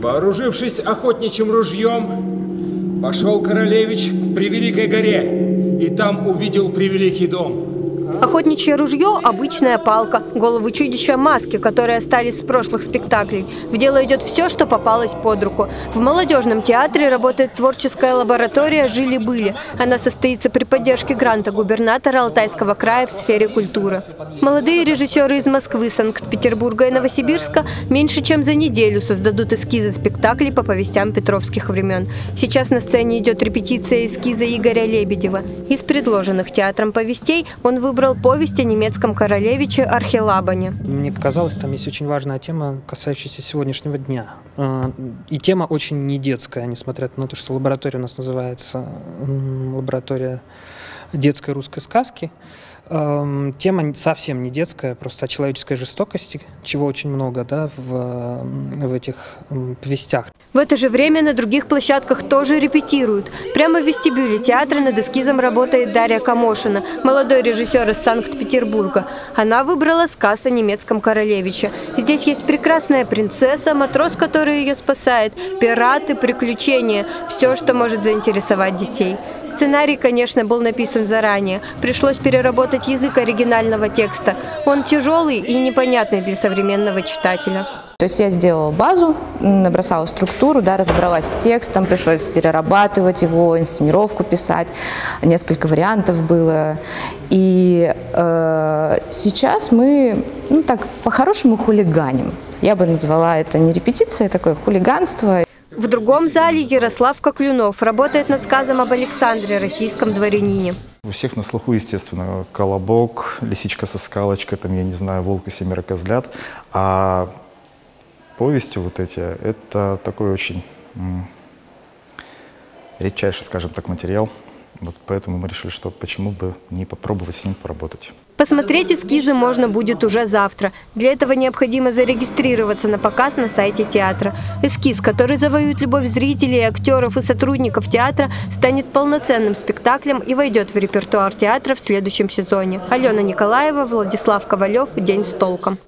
Вооружившись охотничьим ружьем, пошел королевич к Превеликой горе и там увидел Превеликий дом. Охотничье ружье – обычная палка, головы чудища – маски, которые остались с прошлых спектаклей. В дело идет все, что попалось под руку. В молодежном театре работает творческая лаборатория «Жили-были». Она состоится при поддержке гранта губернатора Алтайского края в сфере культуры. Молодые режиссеры из Москвы, Санкт-Петербурга и Новосибирска меньше чем за неделю создадут эскизы спектаклей по повестям петровских времен. Сейчас на сцене идет репетиция эскиза Игоря Лебедева. Из предложенных театром повестей он выбрал выбрал повесть о немецком королевиче Архилабане. Мне показалось, там есть очень важная тема, касающаяся сегодняшнего дня. А, и тема очень не детская, несмотря на то, что лаборатория у нас называется лаборатория детской русской сказки. Тема совсем не детская, просто о человеческой жестокости, чего очень много да, в, в этих повестях. В это же время на других площадках тоже репетируют. Прямо в вестибюле театра над эскизом работает Дарья Камошина, молодой режиссер из Санкт-Петербурга. Она выбрала сказ о немецком королевиче. Здесь есть прекрасная принцесса, матрос, который ее спасает, пираты, приключения. Все, что может заинтересовать детей. Сценарий, конечно, был написан заранее. Пришлось переработать язык оригинального текста. Он тяжелый и непонятный для современного читателя. То есть я сделала базу, набросала структуру, да, разобралась с текстом, пришлось перерабатывать его, инсценировку писать, несколько вариантов было. И э, сейчас мы, ну так, по-хорошему хулиганим. Я бы назвала это не репетиция, а такое хулиганство. В другом зале Ярослав Коклюнов работает над сказом об Александре, российском дворянине. У всех на слуху, естественно, колобок, лисичка со скалочкой, там, я не знаю, волк и семеро козлят. А повести вот эти, это такой очень редчайший, скажем так, материал. Вот поэтому мы решили, что почему бы не попробовать с ним поработать. Посмотреть эскизы можно будет уже завтра. Для этого необходимо зарегистрироваться на показ на сайте театра. Эскиз, который завоюет любовь зрителей, актеров и сотрудников театра, станет полноценным спектаклем и войдет в репертуар театра в следующем сезоне. Алена Николаева, Владислав Ковалев. День с толком.